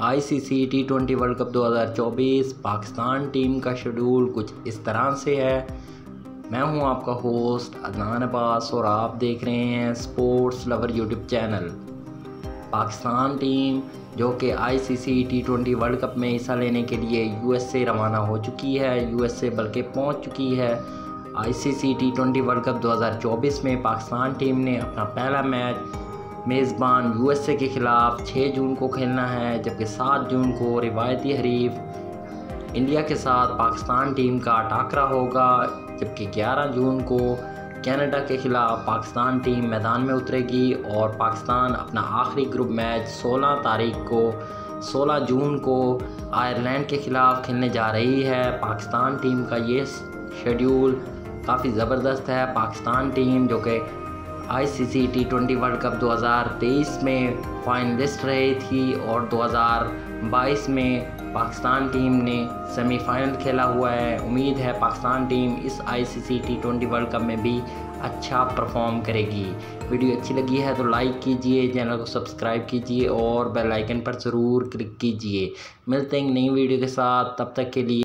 ICC T twenty World Cup 2024 Pakistan team का schedule कुछ इस तरह से है। मैं हूँ आपका होस्ट अदनान अब्बास और आप देख रहे हैं sports lover YouTube channel Pakistan team, जो कि ICC T twenty World Cup में हिस्सा लेने के लिए यूएसए रवाना हो चुकी है यूएसए बल्कि पहुँच चुकी है। ICC T twenty World Cup 2024 में पाकिस्तान टीम ने अपना पहला मैच मेज़बान यूएसए के ख़िलाफ़ 6 जून को खेलना है, जबकि 7 जून को रिवायती हरीफ इंडिया के साथ पाकिस्तान टीम का टाकरा होगा, जबकि 11 जून को कनाडा के ख़िलाफ़ पाकिस्तान टीम मैदान में उतरेगी और पाकिस्तान अपना आखिरी ग्रुप मैच 16 तारीख को 16 जून को आयरलैंड के ख़िलाफ़ खेलने जा रही है। पाकिस्तान टीम का ये शेड्यूल काफ़ी ज़बरदस्त है। पाकिस्तान टीम जो कि ICC T twenty World Cup 2023 में फाइनलिस्ट रही थी और 2022 में पाकिस्तान टीम ने सेमीफाइनल खेला हुआ है। उम्मीद है पाकिस्तान टीम इस ICC T twenty World Cup में भी अच्छा परफॉर्म करेगी। वीडियो अच्छी लगी है तो लाइक कीजिए चैनल को सब्सक्राइब कीजिए और बेल आइकन पर ज़रूर क्लिक कीजिए। मिलते हैं नई वीडियो के साथ, तब तक के लिए